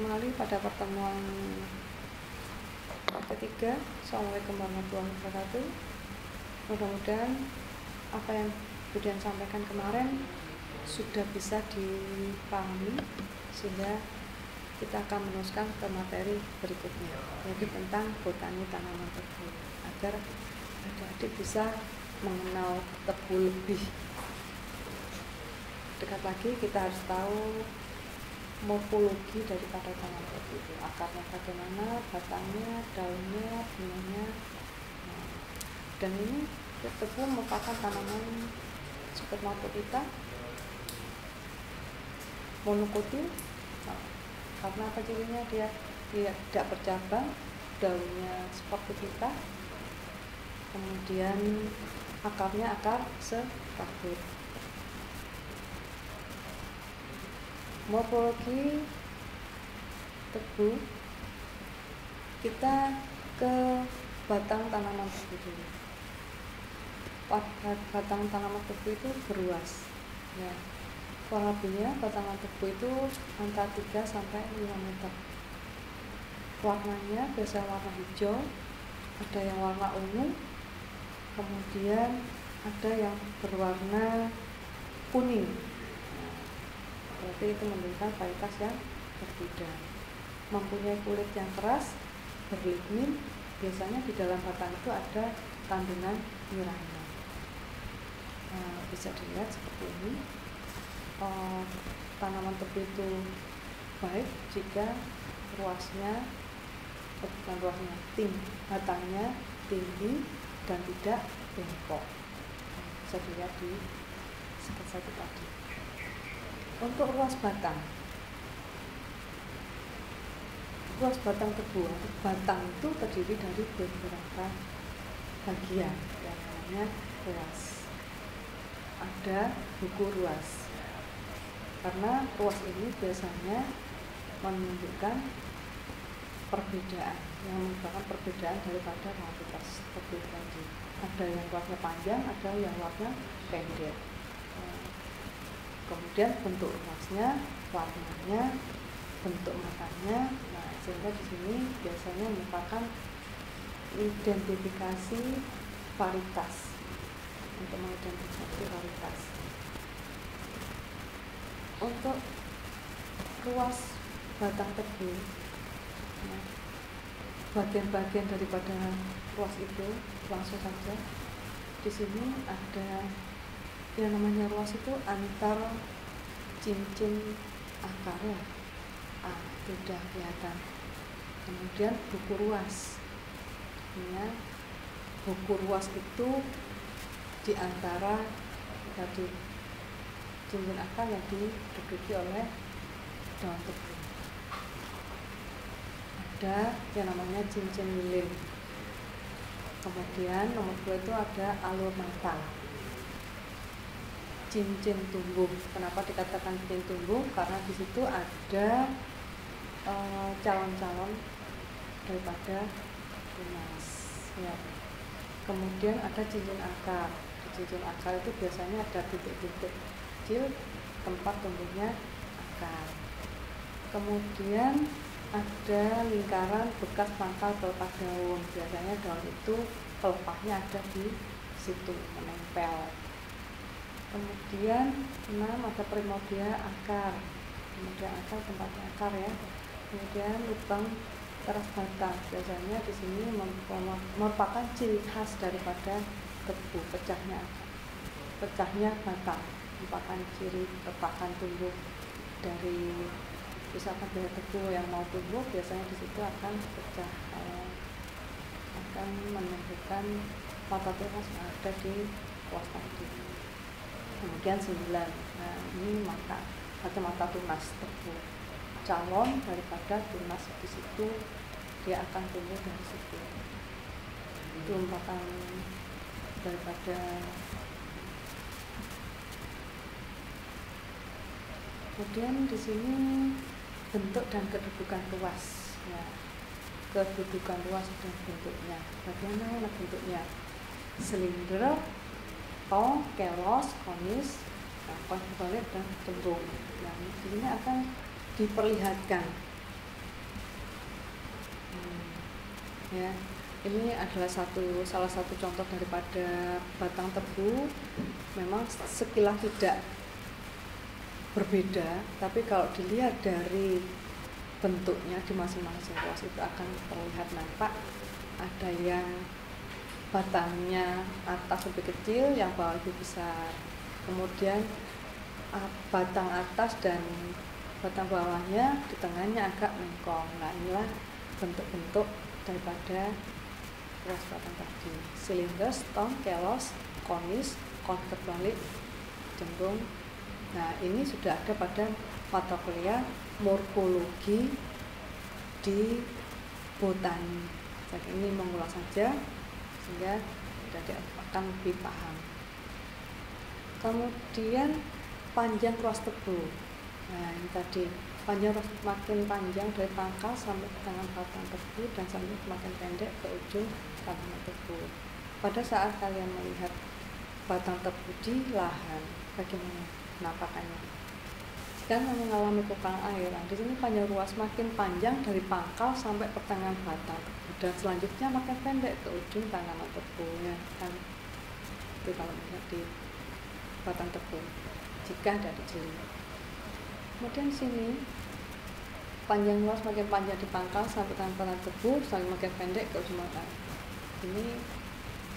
kembali pada pertemuan ketiga. Assalamualaikum warahmatullahi wabarakatuh. Mudah-mudahan apa yang kemudian sampaikan kemarin sudah bisa dipahami sehingga kita akan meneruskan ke materi berikutnya yaitu tentang botani tanaman tebu agar adik-adik bisa mengenal tebu lebih dekat lagi kita harus tahu morfologi daripada tanaman tebu itu. Akarnya bagaimana batangnya daunnya bunganya. Dan ini tebu merupakan tanaman kita monokotil. Nah, karena apa cirinya? Dia dia tidak bercabang daunnya seperti kita. Kemudian akarnya akar serabut morfologi tebu kita ke batang tanaman tebu dulu. Batang tanaman tebu itu beruas ya. Kurang batang tebu itu antara 3 sampai 5 meter. Warnanya biasa warna hijau ada yang warna ungu kemudian ada yang berwarna kuning berarti itu menunjukkan kualitas yang berbeda. Mempunyai kulit yang keras berlignin biasanya di dalam batang itu ada kandungan miranda nah, bisa dilihat seperti ini. Oh, tanaman tebu itu baik jika ruasnya bukan ruasnya ting batangnya tinggi dan tidak bengkok. Bisa dilihat di sketsa tadi untuk ruas batang. Ruas batang tebu batang itu terdiri dari beberapa bagian. Yang namanya ruas. Ada buku ruas. Karena ruas ini biasanya menunjukkan perbedaan. Yang merupakan perbedaan daripada kualitas tebu tadi ada yang ruasnya panjang ada yang ruasnya pendek kemudian bentuk ruasnya warnanya bentuk matanya. Nah sehingga di sini biasanya merupakan identifikasi varietas. Untuk mengidentifikasi varietas. Untuk ruas batang tebu. Ya, bagian-bagian daripada ruas itu langsung saja. Di sini ada yang namanya ruas itu antar cincin akar ya. Ah sudah kelihatan. Kemudian buku ruas. Ya buku ruas itu di antara tadi cincin akar yang diduduki oleh daun tebu. Ada yang namanya cincin lilin. Kemudian nomor dua itu ada alur mata cincin tumbuh. Kenapa dikatakan cincin tumbuh? Karena di situ ada eh, calon-calon uh, daripada tunas. Ya. Kemudian ada cincin akar. Di cincin akar itu biasanya ada titik-titik kecil tempat tumbuhnya akar. Kemudian ada lingkaran bekas pangkal pelepah daun. Biasanya daun itu pelepahnya ada di situ menempel kemudian enam ada primordia akar. Kemudian akar tempatnya akar ya. Kemudian lubang teras batang biasanya di sini merupakan ciri khas daripada tebu pecahnya pecahnya batang merupakan ciri retakan tumbuh dari misalkan dari tebu yang mau tumbuh biasanya di situ akan pecah eh, akan menunjukkan mata tunas ada di kuas tadi kemudian 9 nah ini mata mata tunas tebu calon daripada tunas di situ dia akan tumbuh dari situ. Itu merupakan daripada kemudian di sini bentuk dan kedudukan luas ya. Kedudukan luas dan bentuknya. Bagaimana bentuknya? Silinder atau kelos, konis, konverbalik dan cembung. Nah, ini akan diperlihatkan hmm. ya ini adalah satu salah satu contoh daripada batang tebu memang sekilas tidak berbeda tapi kalau dilihat dari bentuknya di masing-masing kelas itu akan terlihat nampak ada yang batangnya atas lebih kecil yang bawah lebih besar. Kemudian batang atas dan batang bawahnya di tengahnya agak mengkong. Nah inilah bentuk-bentuk daripada ruas batang tadi. Silinder, stone, kelos, konis, konvert balik, jembung. Nah ini sudah ada pada mata kuliah morfologi di botani. Jadi ini mengulas saja sehingga jadi akan lebih paham kemudian panjang ruas tebu nah ini tadi panjang makin panjang dari pangkal sampai ke tangan batang tebu dan sampai makin pendek ke ujung batang tebu. Pada saat kalian melihat batang tebu di lahan, bagaimana penampakannya? Jika mengalami kekurangan air, di sini panjang ruas makin panjang dari pangkal sampai pertengahan batang. Dan selanjutnya makin pendek ke ujung tanaman tebu ya kan? Itu kalau melihat di batang tebu jika di jeli. Kemudian sini panjang luas makin panjang di pangkal sampai tanpa tebu saling makin pendek ke ujung mata. Ini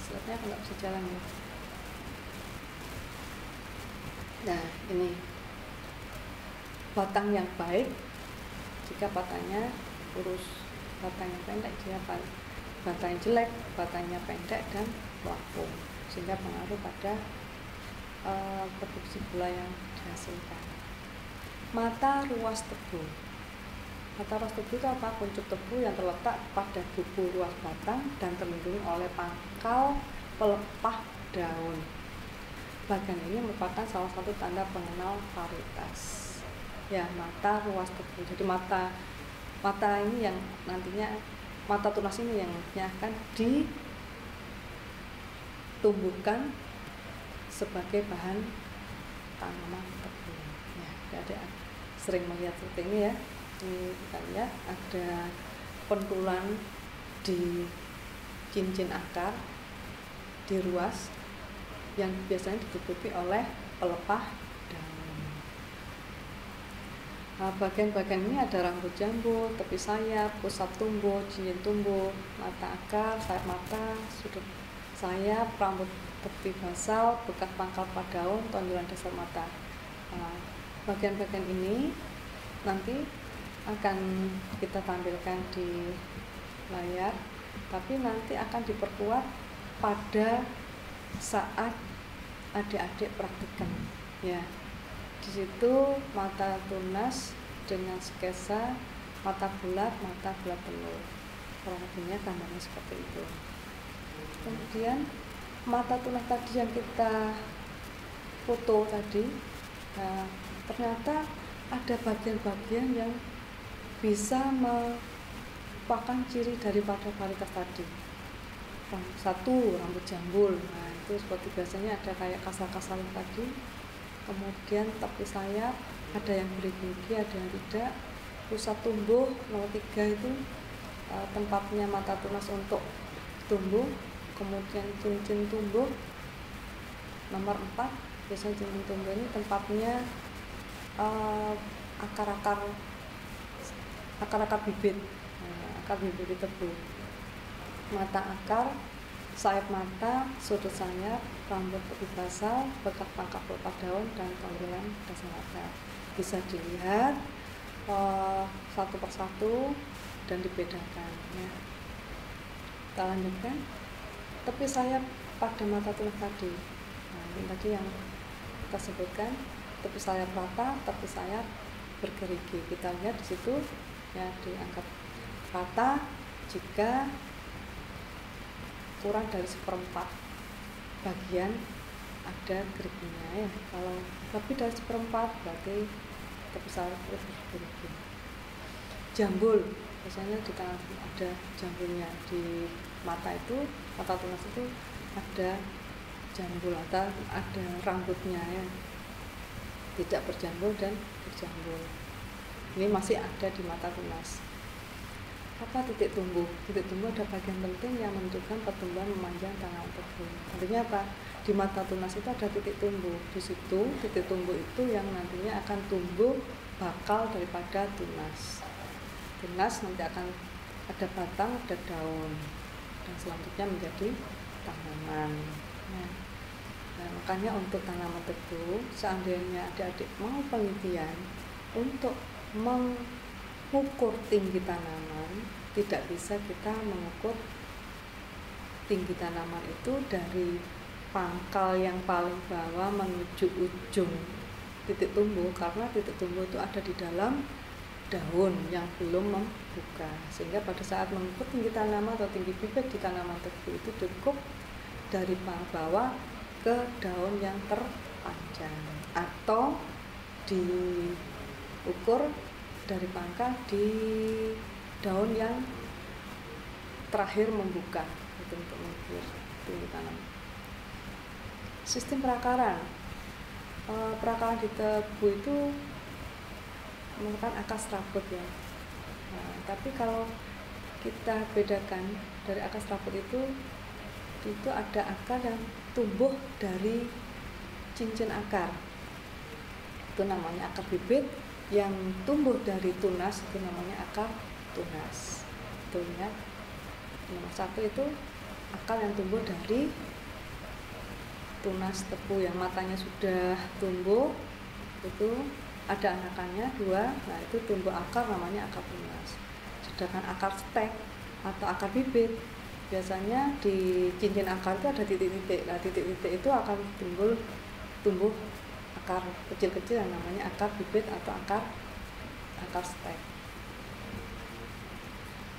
slide nggak bisa jalan ya. Nah ini batang yang baik jika batangnya lurus batangnya pendek dia batangnya jelek batangnya pendek dan wakum sehingga pengaruh pada uh, produksi gula yang dihasilkan. Mata ruas tebu. Mata ruas tebu itu apa? kuncup tebu yang terletak pada buku ruas batang dan terlindungi oleh pangkal pelepah daun. Bagian ini merupakan salah satu tanda pengenal varietas ya mata ruas tebu jadi mata mata ini yang nantinya mata tunas ini yang akan ditumbuhkan sebagai bahan tanaman tebu ya ada sering melihat seperti ini ya. Ini kita lihat ada pentulan di cincin akar di ruas yang biasanya ditutupi oleh pelepah bagian-bagian ini ada rambut jambu, tepi sayap, pusat tumbuh, cincin tumbuh, mata akar, sayap mata, sudut sayap, rambut tepi basal, bekas pangkal pada daun, tonjolan dasar mata. Nah, bagian-bagian ini nanti akan kita tampilkan di layar tapi nanti akan diperkuat pada saat adik-adik praktikan ya di situ mata tunas dengan skesa mata bulat mata bulat telur. Kurang lebihnya gambarnya seperti itu. Kemudian mata tunas tadi yang kita foto tadi nah, ternyata ada bagian-bagian yang bisa merupakan ciri daripada varietas tadi. Satu rambut jambul. Nah itu seperti biasanya ada kayak kasar-kasar tadi kemudian tepi sayap ada yang bergigi ada yang tidak. Pusat tumbuh nomor tiga itu uh, tempatnya mata tunas untuk tumbuh. Kemudian cincin tumbuh nomor empat. Biasanya cincin tumbuh ini tempatnya uh, akar-akar akar-akar bibit. Nah, akar bibit tebu mata akar sayap mata sudut sayap rambut tepi basal bekas pangkal pelepah daun dan tonjolan dasar mata bisa dilihat uh, satu persatu dan dibedakan ya. kita lanjutkan tepi sayap pada mata tulang tadi nah, ini tadi yang kita sebutkan tepi sayap rata, tepi sayap bergerigi. Kita lihat di situ ya dianggap rata jika kurang dari seperempat bagian ada geriginya ya. Kalau lebih dari seperempat berarti tepi sayap bergerigi. Jambul biasanya di tangan ada jambulnya di mata itu mata tunas itu ada jambul atau ada rambutnya ya tidak berjambul dan berjambul ini masih ada di mata tunas apa titik tumbuh? Titik tumbuh ada bagian penting yang menentukan pertumbuhan memanjang tanaman tebu artinya apa? Di mata tunas itu ada titik tumbuh. Di situ titik tumbuh itu yang nantinya akan tumbuh bakal daripada tunas. Tunas nanti akan ada batang ada daun. Dan selanjutnya menjadi tanaman. Nah, nah makanya untuk tanaman tebu seandainya adik-adik mau penelitian untuk mengukur tinggi tanaman tidak bisa kita mengukur tinggi tanaman itu dari pangkal yang paling bawah menuju ujung titik tumbuh karena titik tumbuh itu ada di dalam daun yang belum membuka. Sehingga pada saat mengukur tinggi tanaman atau tinggi bibit di tanaman tebu itu cukup dari bawah ke daun yang terpanjang atau diukur dari pangkal di daun yang terakhir membuka. Itu untuk mengukur tinggi tanam. Sistem perakaran. E, perakaran di tebu itu menggunakan akar serabut ya. Nah, tapi kalau kita bedakan dari akar serabut itu itu ada akar yang tumbuh dari cincin akar. Itu namanya akar bibit yang tumbuh dari tunas itu namanya akar tunas. Itu ya. Nomor satu itu akar yang tumbuh dari tunas tebu yang matanya sudah tumbuh itu ada anakannya dua nah itu tumbuh akar namanya akar tunas. Sedangkan akar stek atau akar bibit biasanya di cincin akar itu ada titik-titik. Nah titik-titik itu akan timbul tumbuh akar kecil-kecil yang namanya akar bibit atau akar akar stek.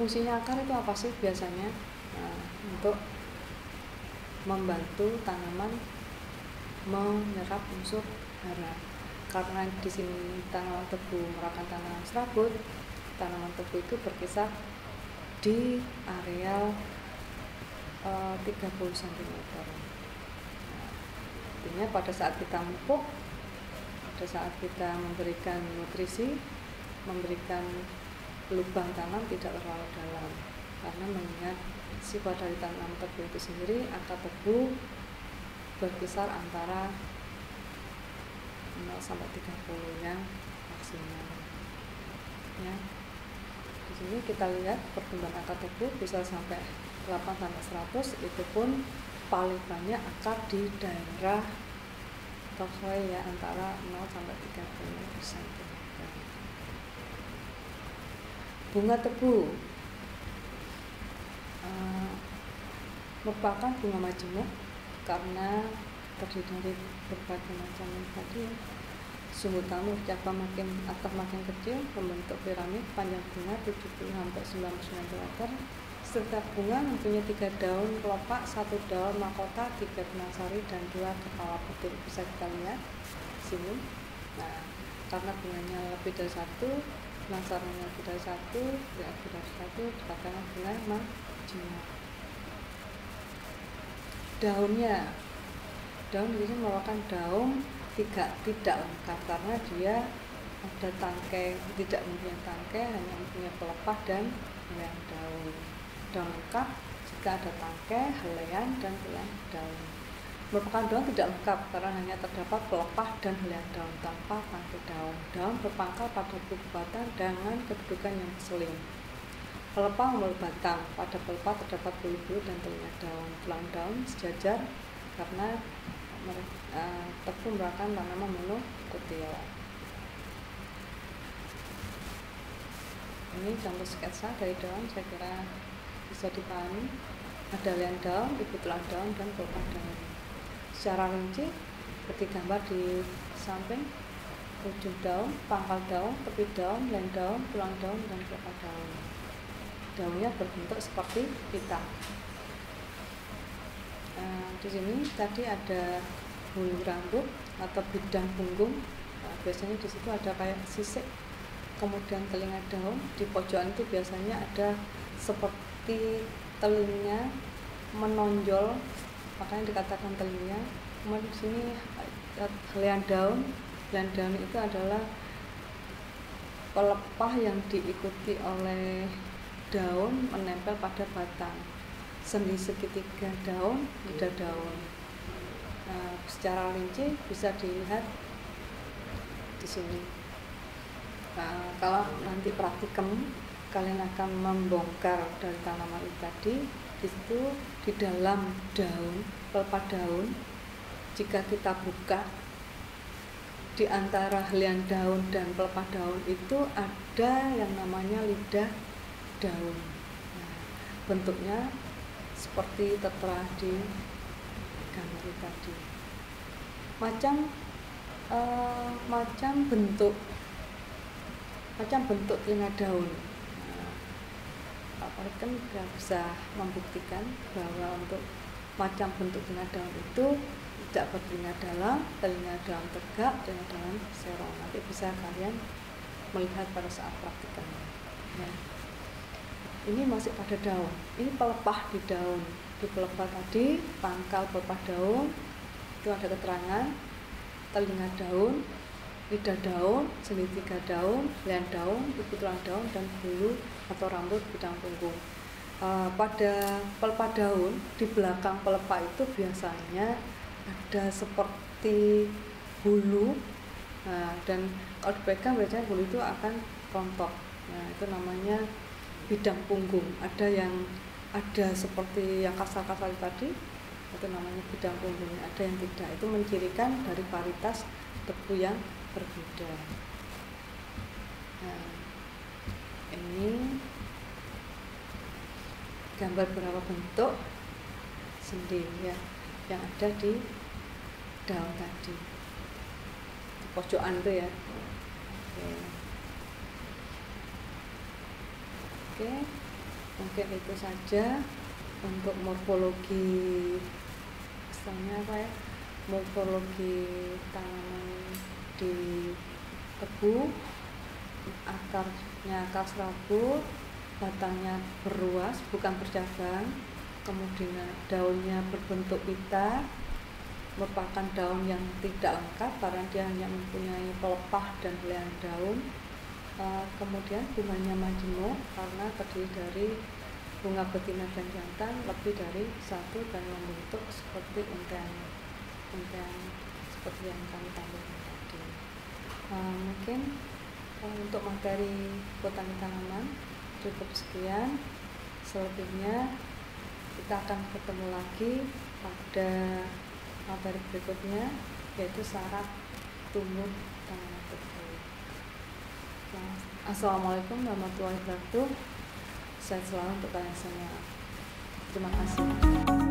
Fungsinya akar itu apa sih biasanya? Nah, untuk membantu tanaman menyerap unsur hara. Karena di sini tanaman tebu merupakan tanaman serabut, tanaman tebu itu berkisar di areal uh, 30 cm. Nah, artinya pada saat kita mupuk pada saat kita memberikan nutrisi memberikan lubang tanam tidak terlalu dalam. Karena mengingat sifat dari tanam tebu itu sendiri akar tebu berkisar antara 0 sampai 30 yang maksimal. Ya. Di sini kita lihat pertumbuhan akar tebu bisa sampai 8 sampai 100 itu pun paling banyak akar di daerah sesuai ya antara 0 sampai 30 cm. Bunga tebu. Uh, merupakan bunga majemuk karena terdiri dari berbagai macam tadi sumbu tamu cabang makin atau makin kecil membentuk piramid panjang bunga 70 sampai 90 cm setiap bunga mempunyai tiga daun kelopak, satu daun mahkota, tiga benang sari, dan dua kepala putih. Bisa kita lihat sini. Nah, karena bunganya lebih dari satu, benang sarinya lebih dari satu, ya lebih dari satu, dikatakan bunga majemuk. Daunnya, daun di sini merupakan daun tidak tidak lengkap karena dia ada tangkai tidak mempunyai tangkai hanya mempunyai pelepah dan yang daun daun lengkap jika ada tangkai, helaian, dan helaian daun. Merupakan daun tidak lengkap karena hanya terdapat pelepah dan helaian daun tanpa tangkai daun. Daun berpangkal pada batang dengan kedudukan yang seling. Pelepah membawa batang, pada pelepah terdapat bulu-bulu dan telinga daun. Tulang daun sejajar karena uh, tebu merupakan tanaman monokotil. Ini contoh sketsa dari daun saya kira bisa dipahami. Ada land down, ibu tulang daun dan pelepah daun. Secara rinci seperti gambar di samping ujung daun, pangkal daun, tepi daun, land daun, tulang daun, dan pelepah daun. Daunnya berbentuk seperti pita. Nah, di sini tadi ada bulu rambut atau bidang punggung. Nah, biasanya di situ ada kayak sisik kemudian telinga daun. Di pojokan itu biasanya ada seperti seperti telinga menonjol makanya dikatakan telinga. Kemudian di sini helaian daun helaian daun itu adalah pelepah yang diikuti oleh daun menempel pada batang. Sendi segitiga daun lidah daun. Nah secara rinci bisa dilihat di sini. Nah, kalau nanti praktikum kalian akan membongkar dari tanaman itu tadi di situ di dalam daun pelepah daun. Jika kita buka di antara helaian daun dan pelepah daun itu ada yang namanya lidah daun. Nah, bentuknya seperti tertera di gambar tadi. Macam uh, macam bentuk macam bentuk telinga daun Pak Farid kan sudah bisa membuktikan bahwa untuk macam bentuk telinga daun itu tidak bertelinga dalam, telinga dalam tegak, telinga dalam serong. Nanti bisa kalian melihat pada saat praktikannya. Ya. Ini masih pada daun. Ini pelepah di daun. Di pelepah tadi, pangkal pelepah daun itu ada keterangan telinga daun, lidah daun, tiga daun, lian daun, ibu tulang daun, dan bulu atau rambut bidang punggung. Uh, pada pelepah daun di belakang pelepah itu biasanya ada seperti bulu nah, dan kalau dipegang biasanya bulu itu akan rontok. Nah itu namanya bidang punggung. Ada yang ada seperti yang kasar-kasar tadi itu namanya bidang punggung ada yang tidak. Itu mencirikan dari varietas tebu yang berbeda. Nah ini gambar beberapa bentuk sendi ya yang ada di daun tadi. Di pojokan itu ya. Oke. Oke mungkin itu saja untuk morfologi misalnya apa ya? Morfologi tanaman di tebu akarnya akar serabut batangnya berluas bukan bercabang kemudian daunnya berbentuk pita merupakan daun yang tidak lengkap karena dia hanya mempunyai pelepah dan helaian daun. Uh, kemudian bunganya majemuk karena terdiri dari bunga betina dan jantan lebih dari satu dan membentuk seperti untian untian seperti yang kami tampilkan uh, mungkin uh, untuk materi botani tanaman cukup sekian selebihnya kita akan ketemu lagi pada materi berikutnya yaitu syarat tumbuh tanaman tersebut. Assalamualaikum warahmatullahi wabarakatuh. Saya selalu untuk kalian semua. Terima kasih.